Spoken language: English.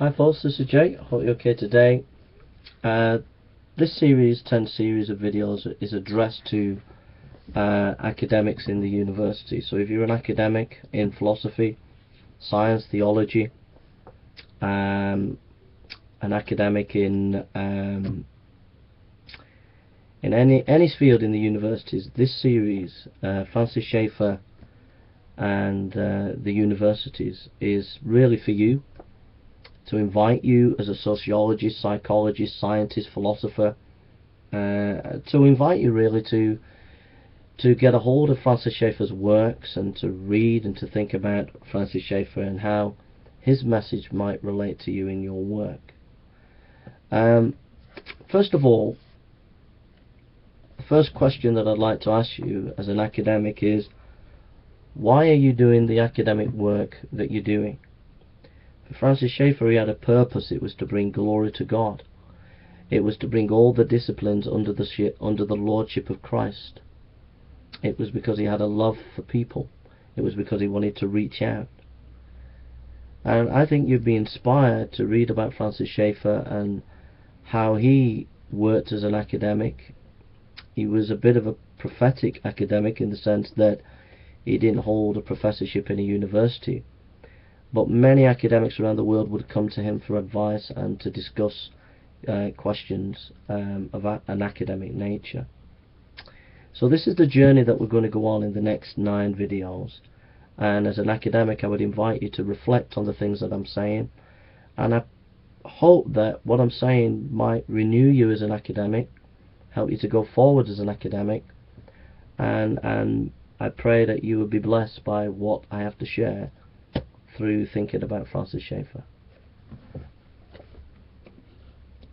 Hi folks, this is. I hope you're okay today. Uh, this series, 10 series of videos, is addressed to uh, academics in the university. So if you're an academic in philosophy, science, theology, um, an academic in um, in any any field in the universities, this series, uh, Francis Schaeffer and uh, the universities, is really for you to invite you as a sociologist, psychologist, scientist, philosopher, uh, to invite you really to to get a hold of Francis Schaeffer's works and to read and to think about Francis Schaeffer and how his message might relate to you in your work. Um, first of all, the first question that I'd like to ask you as an academic is why are you doing the academic work that you're doing? For Francis Schaeffer, he had a purpose. It was to bring glory to God. It was to bring all the disciplines under the under the lordship of Christ. It was because he had a love for people. It was because he wanted to reach out. And I think you'd be inspired to read about Francis Schaeffer and how he worked as an academic. He was a bit of a prophetic academic in the sense that he didn't hold a professorship in a university but many academics around the world would come to him for advice and to discuss uh, questions um, of a, an academic nature. So this is the journey that we're going to go on in the next nine videos. And as an academic, I would invite you to reflect on the things that I'm saying. And I hope that what I'm saying might renew you as an academic, help you to go forward as an academic. And, and I pray that you will be blessed by what I have to share through thinking about Francis Schaeffer.